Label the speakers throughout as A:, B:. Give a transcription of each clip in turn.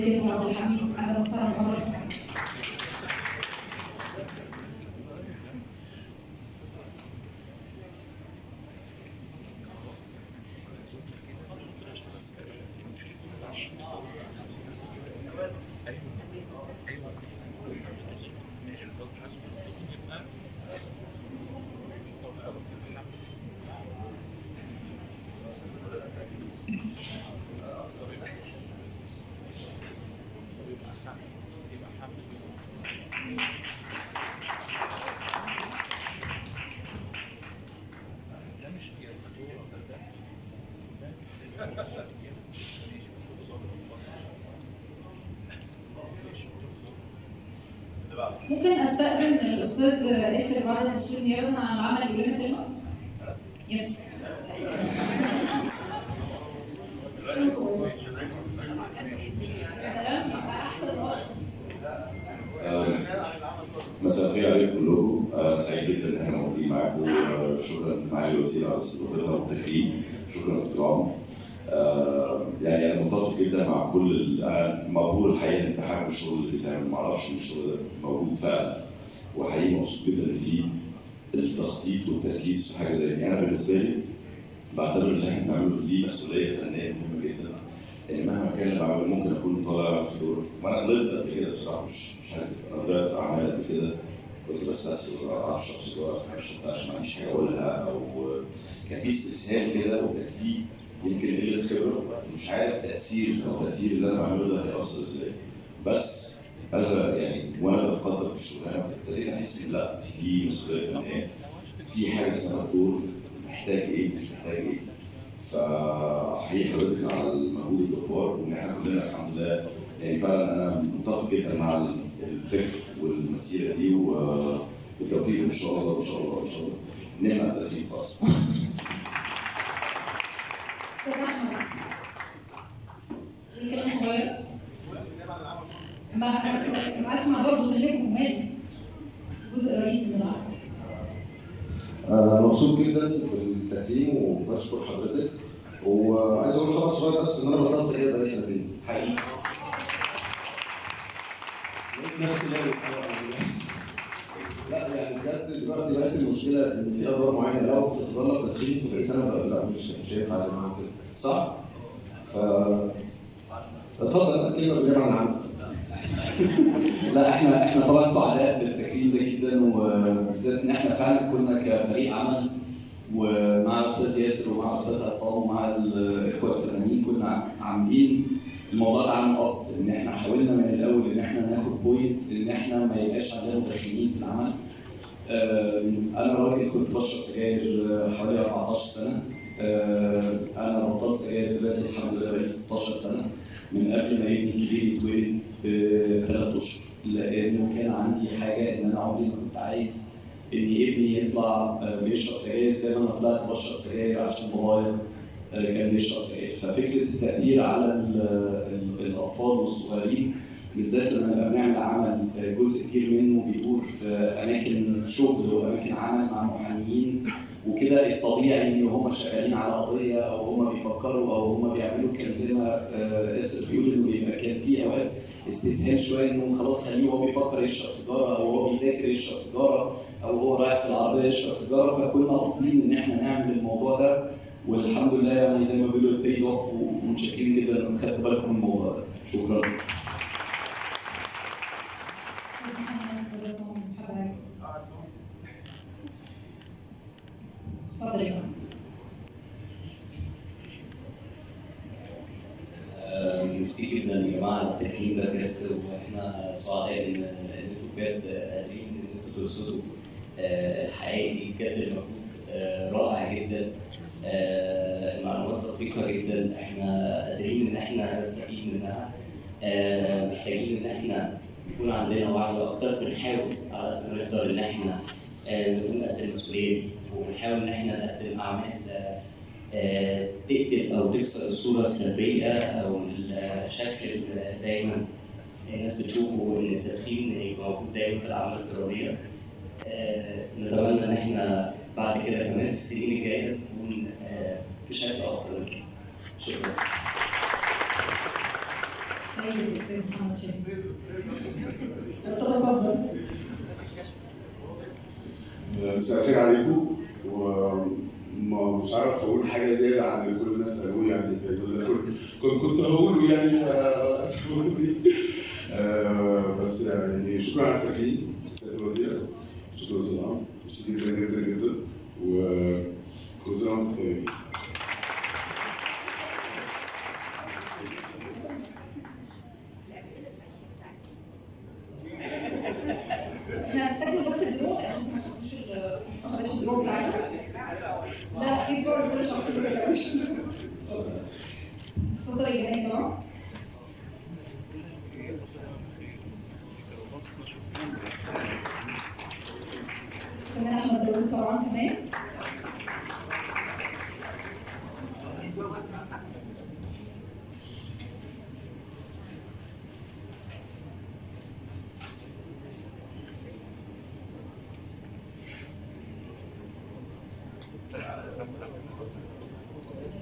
A: ياسر عبد الحميد أهلا وسهلا بحضرتك ممكن أستأذن الأستاذ ياسر بعد التشريف نيابه عن العمل يقول لنا كلمه؟ يس
B: مساء الخير عليكم كلكم. آه، سعيد جدا إن إحنا موجودين معاكم. آه، شكرا معالي الوزير على استضافتنا والتكريم شكرا دكتور عمرو آه، يعني أنا متفق جدا مع كل أنا مبهور الحقيقة بحب الشغل اللي بيتعمل. ما أعرفش إن الشغل ده موجود فعلا وحقيقي مبسوط جدا إن في التخطيط والتركيز في حاجة زي دي. أنا بالنسبة لي بعتبر إن إحنا بنعمله ليه مسؤولية فنية مهمة جدا. يعني مهما كان اللي بعمله ممكن أكون طالع في دور. وأنا غلطت قبل كده بصراحة. مش مش عارف أنا طلعت في أعمال قبل كده. كنت بستسهل اشرب سيجاره ما اشربهاش ما عنديش حاجة أقولها. أو كان في استسهال كده وكان في يمكن قله خبرة. مش عارف تأثير أو تأثير اللي أنا بعمله ده هيأثر إزاي. بس أنا يعني وأنا بتقدم في الشغلانة ابتديت أحس إن لأ في مسؤولية فنيه في حاجة اسمها دور محتاج إيه مش محتاج إيه. فاحيي حضرتك على المجهود الجبار وإن إحنا كلنا الحمد لله يعني فعلا أنا متفق جدا مع الفكر والمسيرة دي والتوفيق إن شاء الله إن شاء الله إن شاء الله. نعمة 30 خاص
A: أستاذ احمد كلمه صغيره ما أنا عايز اسمع برضه كلامكم مالي جزء رئيسي من العمل
C: آه، مبسوط جدا بالتكريم وبشكر حضرتك. وعايز أقول خبر صغير بس إن أنا بطلت سجاير بقالي سنتين. حقيقي. لقيت نفسي لا يعني بجد دلوقتي بقت المشكلة إن في أدوار معينة لو بتتطلب تدخين فبقيت أنا بقى لا مش مش هينفع اعمل كده. صح؟ ف اتفضل كلمه بالجامعة العامه
D: لا إحنا إحنا طبعا سعداء بالتكريم ده جدا وبالذات ان إحنا فعلا كنا كفريق عمل ومع أستاذ ياسر ومع أستاذ عصام ومع الإخوة الفنانين كنا عاملين الموضوع ده عن قصد إن إحنا حاولنا من الأول إن إحنا ناخد بوينت إن إحنا ما يبقاش عندنا مدخنين في العمل. أنا راجل كنت بشرب سجاير حوالي 14 سنة. أنا بطلت سجاير دلوقتي الحمد لله بقالي 16 سنة. من قبل ما ابني الكبير يتولد بثلاث اشهر لأنه كان عندي حاجة إن أنا عمري ما كنت عايز ان ابني يطلع آه، بيشرب سجاير زي ما أنا طلعت بشرب سجاير عشان بابايا آه، كان بيشرب سجاير ففكرة التاثير على ال- ال- الأطفال والصغيرين بالذات لما نبقى بنعمل عمل آه، جزء كبير منه بيدور في أماكن شغل وأماكن عمل مع محاميين وكده الطبيعي إن هم شغالين على قضية أو هم بيفكروا أو هم بيعملوا كان زي ما اسر بيقول إنه بيبقى كان في أوقات استسهال شوية انه خلاص خليه وهو بيفكر يشرب سيجاره أو هو بيذاكر يشرب سيجاره أو هو رايح في العربية يشرب سيجارة فكنا قاصدين إن إحنا نعمل الموضوع ده والحمد لله يعني زي ما بيقولوا البيد اوف ومتشكرين جدا ان خدتوا بالكم من الموضوع ده. شكرا.
E: آه، ميرسي جدا يا جماعة على التكريم ده بجد وإحنا سعداء إن أنتوا بجد قادرين إن أنتوا ترصدوا آه، الحقائق دي بجد المجهود آه، رائع جدا. آه، المعلومات دقيقة جدا. إحنا قادرين إن إحنا نستفيد منها. محتاجين إن إحنا يكون عندنا وعي أكتر. بنحاول على قد ما نقدر إن إحنا نكون قد المسؤولية وبنحاول إن إحنا نقدم أعمال تقتل أو تكسر الصورة السلبية أو الشكل دايما. الناس بتشوفه إن التدخين موجود دايما في الأعمال الدراميه آه، نتمنى إن إحنا بعد كده كمان في السنين الجاية نكون آه، في شكل افضل من كده. شكرا.
A: السيد الاستاذ محمد شاهين تفضل
F: مساء الخير عليكم. ومش عارف أقول حاجة زيادة عن اللي كل الناس قالوه يعني. كنت كنت هقوله يعني فاسفوني آه، بس يعني شكرا على التكريم سيد الوزير
A: الدروب يعني ما ناخدش ال- ما ناخدش الدروب بتاعتنا لا دروب لكل شخص صوت الجنان طبعا فنان احمد داوود طبعا كمان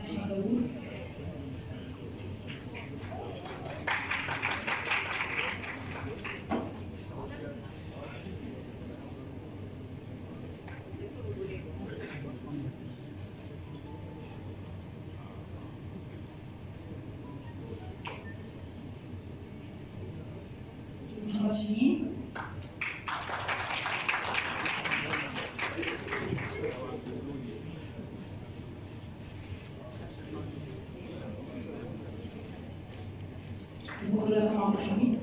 A: احمد داوود أستاذ محمد شاهين المخرج عصام عبد الحميد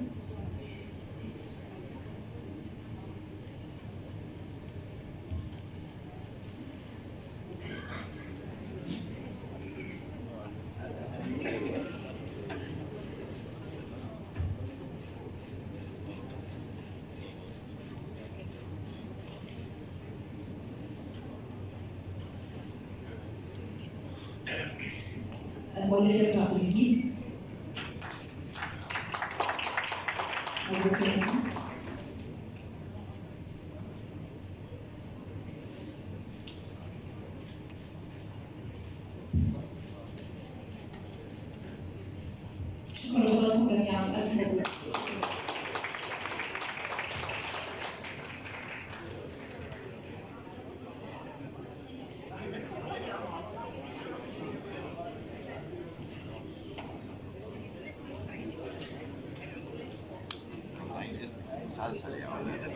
A: مبروك يا جماعة. شكرا لحضراتكم جميعا ألف مبروك
G: مسلسل يعني